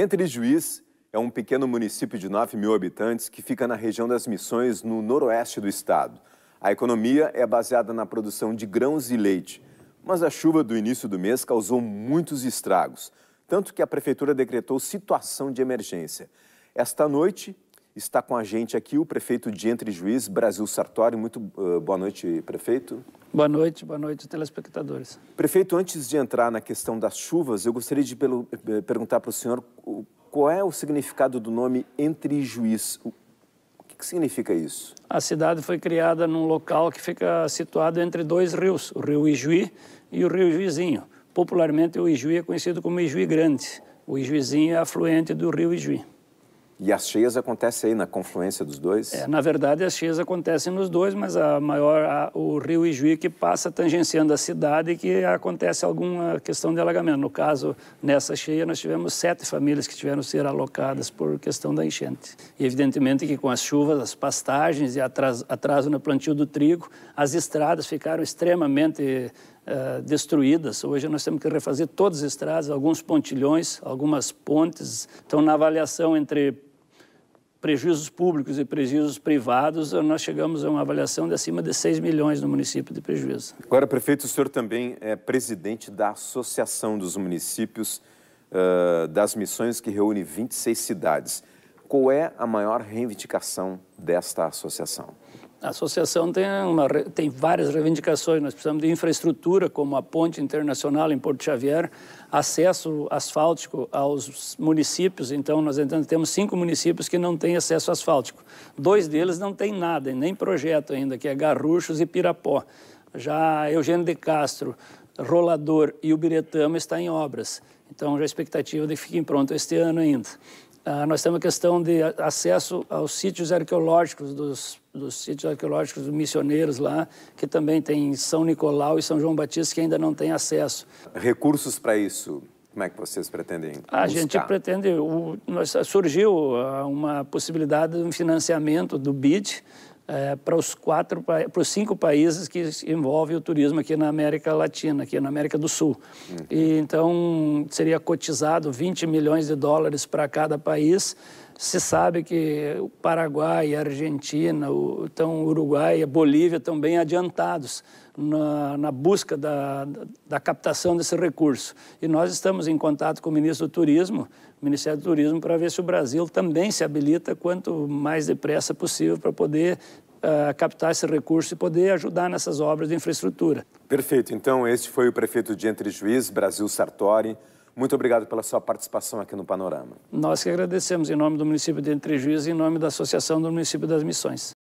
Entre Juiz é um pequeno município de 9 mil habitantes que fica na região das Missões, no noroeste do estado. A economia é baseada na produção de grãos e leite, mas a chuva do início do mês causou muitos estragos, tanto que a prefeitura decretou situação de emergência. Esta noite está com a gente aqui o prefeito de Entre Juiz, Brasil Sartori. Muito uh, boa noite, prefeito. Boa noite, boa noite, telespectadores. Prefeito, antes de entrar na questão das chuvas, eu gostaria de pelo, eh, perguntar para o senhor qual é o significado do nome Entre Juiz. O que, que significa isso? A cidade foi criada num local que fica situado entre dois rios, o rio Ijuí e o rio Juizinho. Popularmente, o Ijuí é conhecido como Ijuí Grande. O Ijuizinho é afluente do rio Ijuí. E as cheias acontecem aí na confluência dos dois? É, na verdade, as cheias acontecem nos dois, mas a maior, a, o rio Ijuí que passa tangenciando a cidade que acontece alguma questão de alagamento. No caso, nessa cheia, nós tivemos sete famílias que tiveram que ser alocadas por questão da enchente. E evidentemente que com as chuvas, as pastagens e atraso, atraso no plantio do trigo, as estradas ficaram extremamente Uh, destruídas. Hoje nós temos que refazer todas as estradas, alguns pontilhões, algumas pontes. Estão na avaliação entre prejuízos públicos e prejuízos privados, nós chegamos a uma avaliação de acima de 6 milhões no município de prejuízo. Agora, prefeito, o senhor também é presidente da Associação dos Municípios uh, das Missões, que reúne 26 cidades. Qual é a maior reivindicação desta associação? A associação tem, uma, tem várias reivindicações. Nós precisamos de infraestrutura, como a ponte internacional em Porto Xavier, acesso asfáltico aos municípios. Então, nós temos cinco municípios que não têm acesso asfáltico. Dois deles não têm nada, nem projeto ainda, que é Garruchos e Pirapó. Já Eugênio de Castro, Rolador e Ubiretama está em obras. Então, já a expectativa de que fiquem prontos este ano ainda. Ah, nós temos a questão de acesso aos sítios arqueológicos, dos, dos sítios arqueológicos dos missioneiros lá, que também tem São Nicolau e São João Batista, que ainda não tem acesso. Recursos para isso, como é que vocês pretendem A gente pretende, o, nós, surgiu ah, uma possibilidade de um financiamento do BID, é, para os quatro, para os cinco países que envolvem o turismo aqui na América Latina, aqui na América do Sul. Uhum. E então seria cotizado 20 milhões de dólares para cada país. Se sabe que o Paraguai, a Argentina, o, então, o Uruguai e a Bolívia estão bem adiantados na, na busca da, da, da captação desse recurso. E nós estamos em contato com o ministro do Turismo, Ministério do Turismo para ver se o Brasil também se habilita quanto mais depressa possível para poder uh, captar esse recurso e poder ajudar nessas obras de infraestrutura. Perfeito. Então, esse foi o prefeito de Entre Juiz, Brasil Sartori. Muito obrigado pela sua participação aqui no Panorama. Nós que agradecemos em nome do município de Entre e em nome da Associação do Município das Missões.